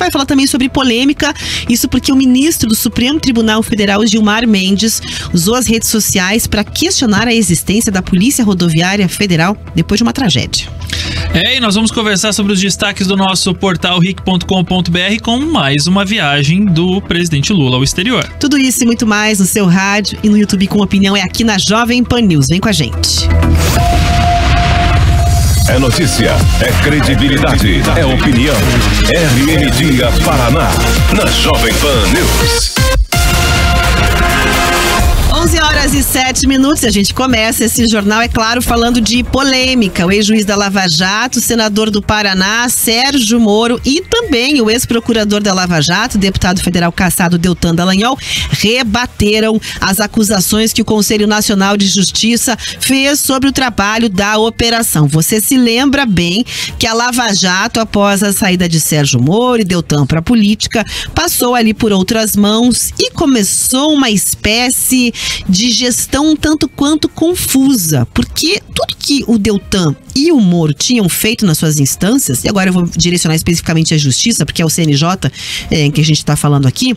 vai falar também sobre polêmica, isso porque o ministro do Supremo Tribunal Federal, Gilmar Mendes, usou as redes sociais para questionar a existência da Polícia Rodoviária Federal depois de uma tragédia. É, e nós vamos conversar sobre os destaques do nosso portal ric.com.br com mais uma viagem do presidente Lula ao exterior. Tudo isso e muito mais no seu rádio e no YouTube com opinião é aqui na Jovem Pan News. Vem com a gente. É notícia, é credibilidade, é opinião. RN Dia Paraná, na Jovem Pan News. 11 horas e 7 minutos. A gente começa esse jornal, é claro, falando de polêmica. O ex-juiz da Lava Jato, senador do Paraná, Sérgio Moro, e também o ex-procurador da Lava Jato, deputado federal caçado Deltan Dallagnol, rebateram as acusações que o Conselho Nacional de Justiça fez sobre o trabalho da operação. Você se lembra bem que a Lava Jato, após a saída de Sérgio Moro e Deltan para a política, passou ali por outras mãos e começou uma espécie de gestão um tanto quanto confusa, porque tudo que o Deltan e o Moro tinham feito nas suas instâncias, e agora eu vou direcionar especificamente à Justiça, porque é o CNJ é, que a gente está falando aqui,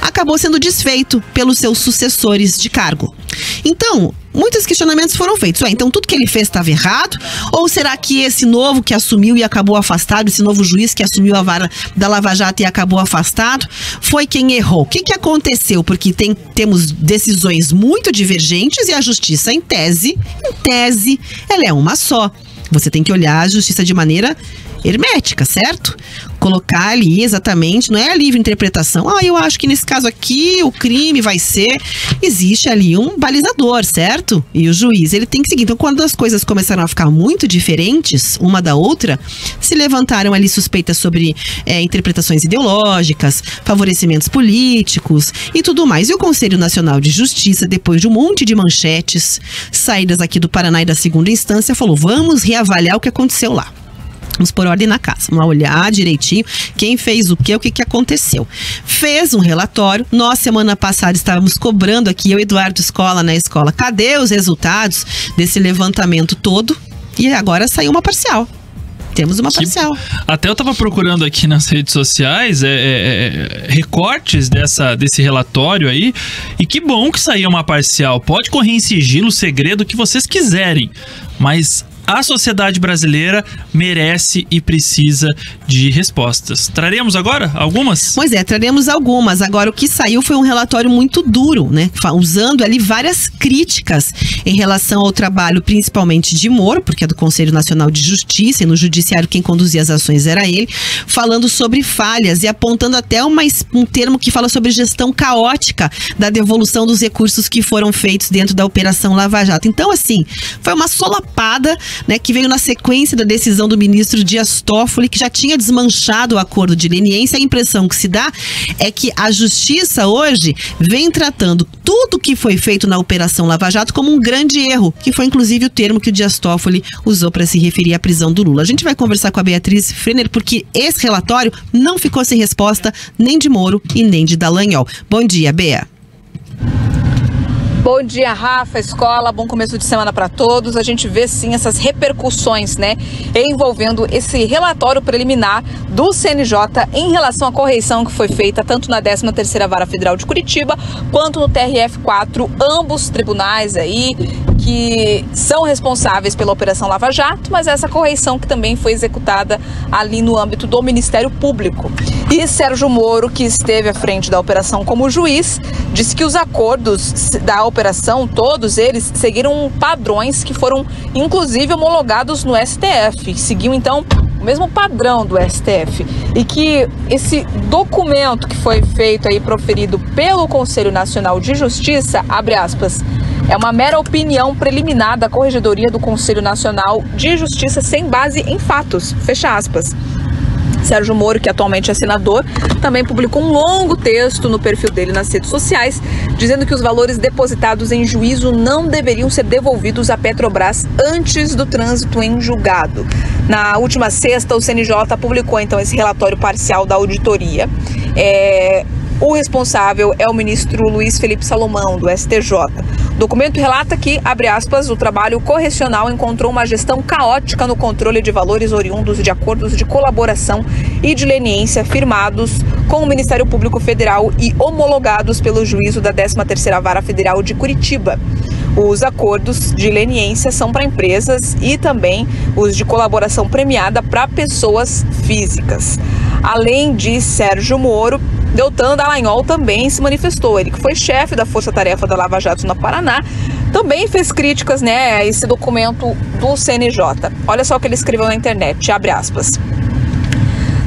acabou sendo desfeito pelos seus sucessores de cargo. Então, muitos questionamentos foram feitos. Ué, então tudo que ele fez estava errado? Ou será que esse novo que assumiu e acabou afastado, esse novo juiz que assumiu a vara da Lava Jato e acabou afastado, foi quem errou? O que, que aconteceu? Porque tem, temos decisões muito divergentes e a justiça, em tese, em tese, ela é uma só. Você tem que olhar a justiça de maneira hermética, certo? Colocar ali exatamente, não é a livre interpretação. Ah, eu acho que nesse caso aqui o crime vai ser. Existe ali um balizador, certo? E o juiz, ele tem que seguir. Então, quando as coisas começaram a ficar muito diferentes uma da outra, se levantaram ali suspeitas sobre é, interpretações ideológicas, favorecimentos políticos e tudo mais. E o Conselho Nacional de Justiça, depois de um monte de manchetes saídas aqui do Paraná e da segunda instância, falou: vamos reavaliar o que aconteceu lá. Vamos por ordem na casa. Vamos lá olhar direitinho quem fez o quê, o que, que aconteceu. Fez um relatório. Nós, semana passada, estávamos cobrando aqui, eu e Eduardo Escola na escola, cadê os resultados desse levantamento todo? E agora saiu uma parcial temos uma parcial. Que, até eu estava procurando aqui nas redes sociais é, é, é, recortes dessa, desse relatório aí. E que bom que saiu uma parcial. Pode correr em sigilo, segredo, o que vocês quiserem. Mas a sociedade brasileira merece e precisa de respostas. Traremos agora algumas? Pois é, traremos algumas. Agora, o que saiu foi um relatório muito duro, né? Usando ali várias críticas em relação ao trabalho, principalmente de Moro, porque é do Conselho Nacional de Justiça, e no Judiciário quem conduzia as ações era ele, falando sobre falhas e apontando até uma, um termo que fala sobre gestão caótica da devolução dos recursos que foram feitos dentro da Operação Lava Jato. Então, assim, foi uma solapada né, que veio na sequência da decisão do ministro Dias Toffoli, que já tinha desmanchado o acordo de leniência. A impressão que se dá é que a justiça hoje vem tratando tudo que foi feito na Operação Lava Jato como um grande erro, que foi inclusive o termo que o Dias Toffoli usou para se referir à prisão do Lula. A gente vai conversar com a Beatriz Frener porque esse relatório não ficou sem resposta nem de Moro e nem de Dallagnol. Bom dia, Bea. Bom dia, Rafa, escola, bom começo de semana para todos. A gente vê sim essas repercussões, né, envolvendo esse relatório preliminar do CNJ em relação à correição que foi feita tanto na 13ª Vara Federal de Curitiba quanto no TRF4, ambos tribunais aí que são responsáveis pela Operação Lava Jato, mas essa correição que também foi executada ali no âmbito do Ministério Público. E Sérgio Moro, que esteve à frente da operação como juiz, disse que os acordos da operação, todos eles, seguiram padrões que foram inclusive homologados no STF. Seguiu então o mesmo padrão do STF e que esse documento que foi feito aí proferido pelo Conselho Nacional de Justiça, abre aspas, é uma mera opinião preliminar da Corregedoria do Conselho Nacional de Justiça sem base em fatos. Fecha aspas. Sérgio Moro, que atualmente é senador, também publicou um longo texto no perfil dele nas redes sociais, dizendo que os valores depositados em juízo não deveriam ser devolvidos à Petrobras antes do trânsito em julgado. Na última sexta, o CNJ publicou então esse relatório parcial da auditoria. É, O responsável é o ministro Luiz Felipe Salomão, do STJ. O documento relata que, abre aspas, o trabalho correcional encontrou uma gestão caótica no controle de valores oriundos de acordos de colaboração e de leniência firmados com o Ministério Público Federal e homologados pelo juízo da 13ª Vara Federal de Curitiba. Os acordos de leniência são para empresas e também os de colaboração premiada para pessoas físicas. Além de Sérgio Moro, Deltan Dallagnol também se manifestou. Ele que foi chefe da Força Tarefa da Lava Jato no Paraná, também fez críticas né, a esse documento do CNJ. Olha só o que ele escreveu na internet, abre aspas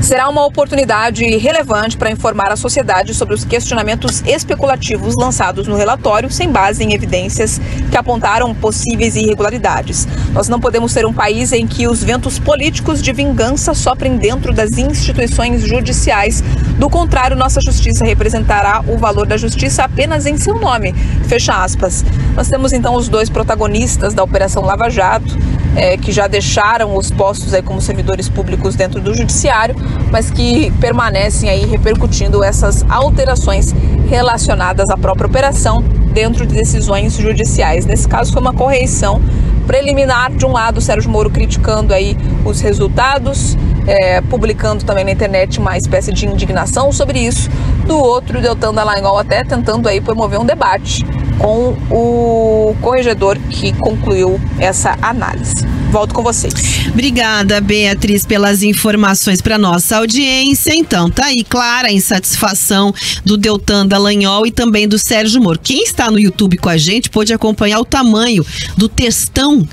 será uma oportunidade relevante para informar a sociedade sobre os questionamentos especulativos lançados no relatório, sem base em evidências que apontaram possíveis irregularidades. Nós não podemos ser um país em que os ventos políticos de vingança soprem dentro das instituições judiciais. Do contrário, nossa justiça representará o valor da justiça apenas em seu nome. Fecha aspas. Nós temos então os dois protagonistas da Operação Lava Jato, é, que já deixaram os postos aí como servidores públicos dentro do judiciário, mas que permanecem aí repercutindo essas alterações relacionadas à própria operação dentro de decisões judiciais. Nesse caso foi uma correição preliminar de um lado Sérgio Moro criticando aí os resultados, é, publicando também na internet uma espécie de indignação sobre isso, do outro Deltan Dallagnol até tentando aí promover um debate com o corregedor que concluiu essa análise. Volto com vocês. Obrigada, Beatriz, pelas informações para nossa audiência. Então, tá aí clara a insatisfação do Deltan Dallagnol e também do Sérgio Moro. Quem está no YouTube com a gente pode acompanhar o tamanho do textão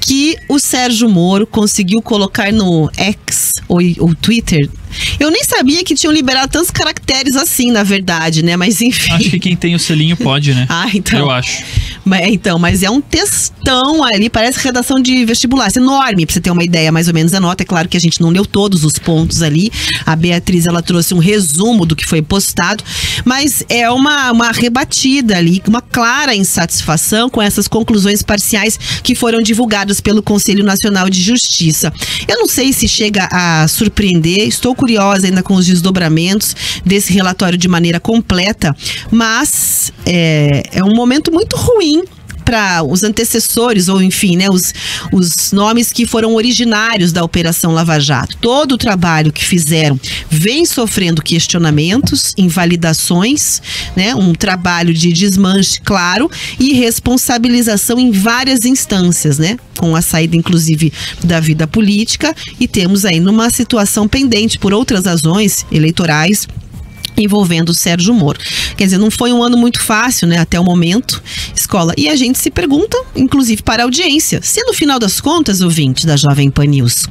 que o Sérgio Moro conseguiu colocar no X ou, ou Twitter eu nem sabia que tinham liberado tantos caracteres assim, na verdade, né? Mas enfim. Acho que quem tem o selinho pode, né? ah, então. Eu acho. Mas, então, mas é um textão ali, parece redação de vestibular. É enorme, pra você ter uma ideia mais ou menos da nota. É claro que a gente não leu todos os pontos ali. A Beatriz, ela trouxe um resumo do que foi postado. Mas é uma, uma rebatida ali, uma clara insatisfação com essas conclusões parciais que foram divulgadas pelo Conselho Nacional de Justiça. Eu não sei se chega a surpreender, estou curiosa ainda com os desdobramentos desse relatório de maneira completa, mas é, é um momento muito ruim para os antecessores, ou enfim, né, os, os nomes que foram originários da Operação Lava Jato. Todo o trabalho que fizeram vem sofrendo questionamentos, invalidações, né, um trabalho de desmanche, claro, e responsabilização em várias instâncias, né, com a saída, inclusive, da vida política, e temos aí numa situação pendente por outras razões eleitorais envolvendo o Sérgio Moro. Quer dizer, não foi um ano muito fácil, né, até o momento, escola. E a gente se pergunta, inclusive para a audiência, se no final das contas, ouvinte da Jovem Pan News,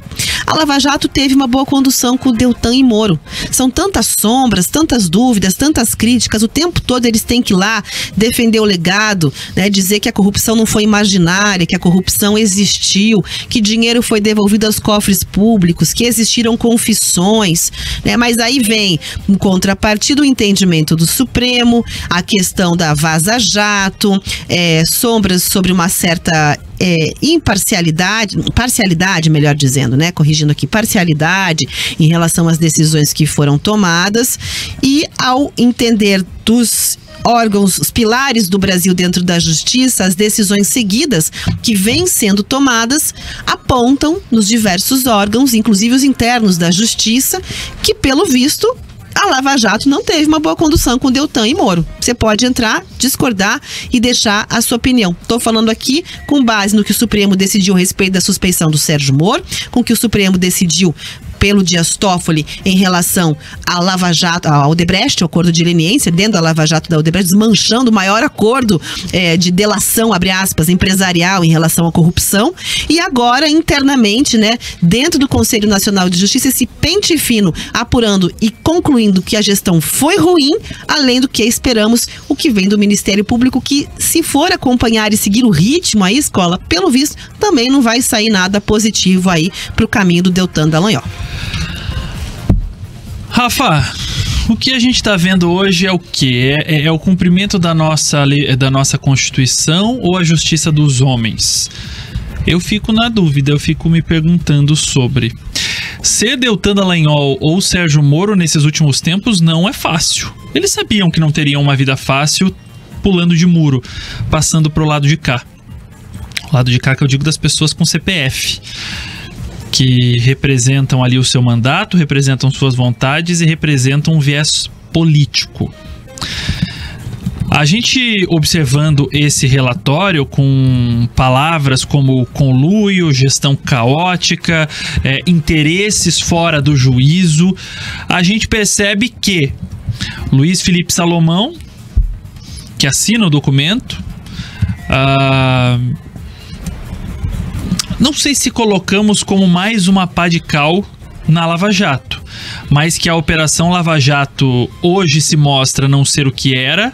a Lava Jato teve uma boa condução com o Deltan e Moro. São tantas sombras, tantas dúvidas, tantas críticas, o tempo todo eles têm que ir lá defender o legado, né, dizer que a corrupção não foi imaginária, que a corrupção existiu, que dinheiro foi devolvido aos cofres públicos, que existiram confissões, né, mas aí vem um contrapartida partir do entendimento do Supremo, a questão da vaza-jato, é, sombras sobre uma certa é, imparcialidade, parcialidade, melhor dizendo, né? Corrigindo aqui, parcialidade em relação às decisões que foram tomadas e ao entender dos órgãos, os pilares do Brasil dentro da justiça, as decisões seguidas que vêm sendo tomadas apontam nos diversos órgãos, inclusive os internos da justiça, que pelo visto a Lava Jato não teve uma boa condução com Deltan e Moro. Você pode entrar, discordar e deixar a sua opinião. Estou falando aqui com base no que o Supremo decidiu a respeito da suspeição do Sérgio Moro, com o que o Supremo decidiu pelo Dias Toffoli em relação à Lava Jato, ao Odebrecht, ao acordo de leniência, dentro da Lava Jato da Odebrecht, desmanchando o maior acordo é, de delação, abre aspas, empresarial em relação à corrupção. E agora, internamente, né, dentro do Conselho Nacional de Justiça, esse pente fino apurando e concluindo que a gestão foi ruim, além do que esperamos o que vem do Ministério Público, que se for acompanhar e seguir o ritmo aí, escola, pelo visto, também não vai sair nada positivo aí para o caminho do Deltan Dallagnol. Rafa, o que a gente está vendo hoje é o que? É, é, o cumprimento da nossa, da nossa Constituição ou a justiça dos homens? Eu fico na dúvida, eu fico me perguntando sobre. ser Deltan Dallagnol ou Sérgio Moro nesses últimos tempos não é fácil. Eles sabiam que não teriam uma vida fácil pulando de muro, passando pro lado de cá. O lado de cá que eu digo das pessoas com CPF que representam ali o seu mandato, representam suas vontades e representam um viés político. A gente observando esse relatório com palavras como conluio, gestão caótica, é, interesses fora do juízo, a gente percebe que Luiz Felipe Salomão, que assina o documento, ah, não sei se colocamos como mais uma pá de cal na Lava Jato, mas que a Operação Lava Jato hoje se mostra não ser o que era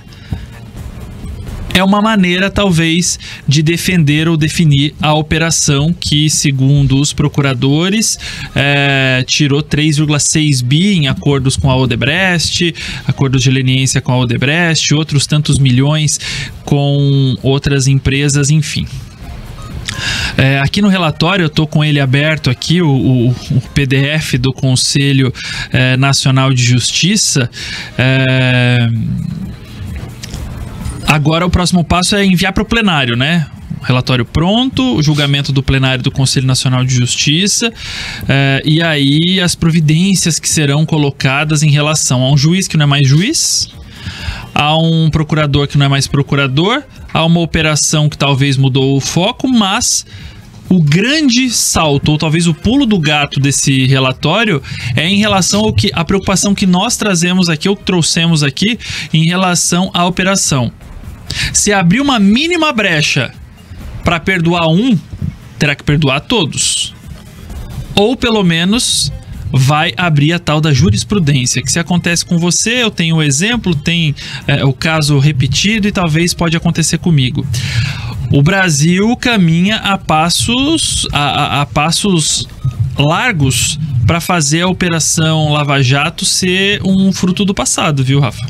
é uma maneira, talvez, de defender ou definir a operação que, segundo os procuradores, é, tirou 3,6 bi em acordos com a Odebrecht, acordos de leniência com a Odebrecht, outros tantos milhões com outras empresas, enfim. É, aqui no relatório, eu estou com ele aberto aqui, o, o, o PDF do Conselho é, Nacional de Justiça. É, Agora o próximo passo é enviar para o plenário, né? relatório pronto, o julgamento do plenário do Conselho Nacional de Justiça eh, e aí as providências que serão colocadas em relação a um juiz que não é mais juiz, a um procurador que não é mais procurador, a uma operação que talvez mudou o foco, mas o grande salto, ou talvez o pulo do gato desse relatório, é em relação ao que a preocupação que nós trazemos aqui, ou trouxemos aqui, em relação à operação. Se abrir uma mínima brecha para perdoar um, terá que perdoar todos. Ou pelo menos vai abrir a tal da jurisprudência, que se acontece com você, eu tenho o um exemplo, tem é, o caso repetido e talvez pode acontecer comigo. O Brasil caminha a passos a, a, a passos largos para fazer a operação Lava Jato ser um fruto do passado, viu, Rafa?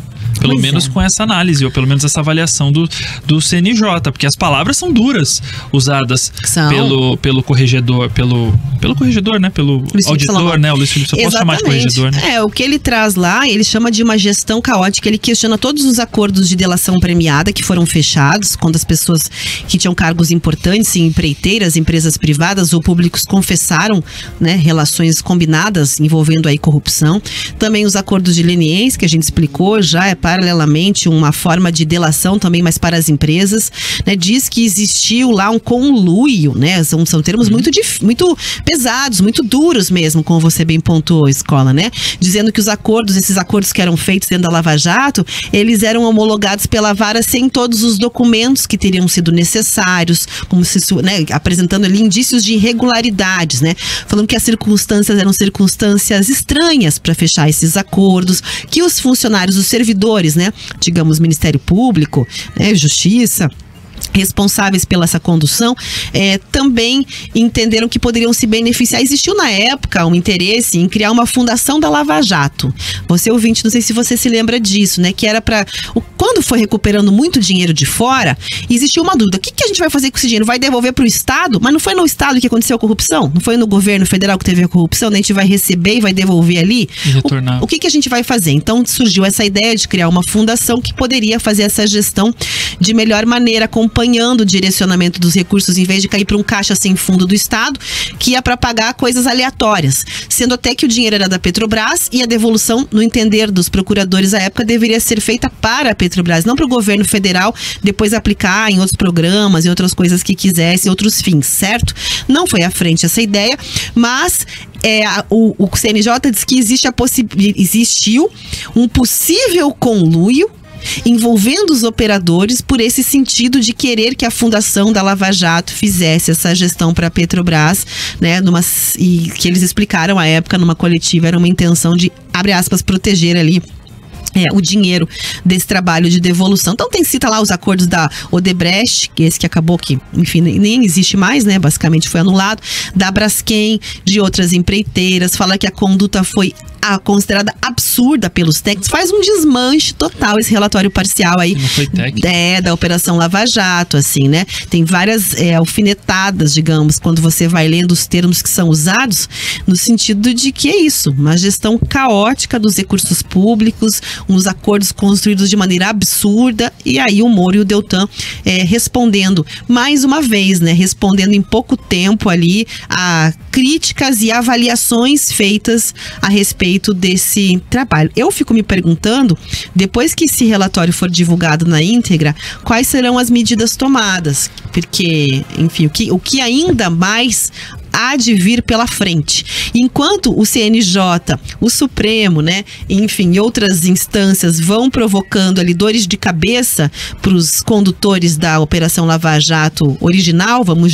Pelo pois menos é. com essa análise, ou pelo menos essa avaliação do, do CNJ, porque as palavras são duras usadas são. Pelo, pelo corregedor, pelo, pelo corregedor, né? Pelo Luiz auditor, né? O Luiz Felipe, só posso chamar de corregedor, né? É, o que ele traz lá, ele chama de uma gestão caótica, ele questiona todos os acordos de delação premiada que foram fechados, quando as pessoas que tinham cargos importantes em empreiteiras, empresas privadas ou públicos confessaram, né, relações combinadas envolvendo aí corrupção. Também os acordos de leniência, que a gente explicou já, é paralelamente uma forma de delação também, mas para as empresas, né? Diz que existiu lá um conluio, né? São, são termos muito, muito pesados, muito duros mesmo, como você bem pontuou, escola, né? Dizendo que os acordos, esses acordos que eram feitos dentro da Lava Jato, eles eram homologados pela vara sem todos os documentos que teriam sido necessários, como se, né, apresentando ali indícios de irregularidades, né? Falando que as circunstâncias eram circunstâncias estranhas para fechar esses acordos, que os funcionários, os servidores né? Digamos, Ministério Público, né? Justiça responsáveis pela essa condução é, também entenderam que poderiam se beneficiar. Existiu na época um interesse em criar uma fundação da Lava Jato. Você ouvinte, não sei se você se lembra disso, né? Que era para quando foi recuperando muito dinheiro de fora, existiu uma dúvida: o que, que a gente vai fazer com esse dinheiro? Vai devolver para o Estado? Mas não foi no Estado que aconteceu a corrupção? Não foi no governo federal que teve a corrupção? Né? A gente vai receber e vai devolver ali? E retornar. O, o que, que a gente vai fazer? Então surgiu essa ideia de criar uma fundação que poderia fazer essa gestão de melhor maneira, acompanhando acompanhando o direcionamento dos recursos, em vez de cair para um caixa sem fundo do Estado, que ia para pagar coisas aleatórias. Sendo até que o dinheiro era da Petrobras e a devolução, no entender dos procuradores à época, deveria ser feita para a Petrobras, não para o governo federal depois aplicar em outros programas e outras coisas que quisesse, outros fins, certo? Não foi à frente essa ideia, mas é, o, o CNJ diz que existe a existiu um possível conluio envolvendo os operadores por esse sentido de querer que a fundação da Lava Jato fizesse essa gestão para a Petrobras, né, numa, e que eles explicaram à época numa coletiva era uma intenção de abre aspas proteger ali é, o dinheiro desse trabalho de devolução. Então tem cita lá os acordos da Odebrecht, que esse que acabou que, enfim, nem existe mais, né? Basicamente foi anulado, da Braskem, de outras empreiteiras, fala que a conduta foi a, considerada absurda pelos técnicos, faz um desmanche total esse relatório parcial aí. Não foi técnico. É, da Operação Lava Jato, assim, né? Tem várias é, alfinetadas, digamos, quando você vai lendo os termos que são usados, no sentido de que é isso, uma gestão caótica dos recursos públicos, uns acordos construídos de maneira absurda, e aí o Moro e o Deltan é, respondendo, mais uma vez, né? Respondendo em pouco tempo ali a críticas e avaliações feitas a respeito desse trabalho. Eu fico me perguntando, depois que esse relatório for divulgado na íntegra, quais serão as medidas tomadas, porque, enfim, o que, o que ainda mais há de vir pela frente. Enquanto o CNJ, o Supremo, né, enfim, outras instâncias vão provocando ali dores de cabeça para os condutores da Operação Lava Jato original, vamos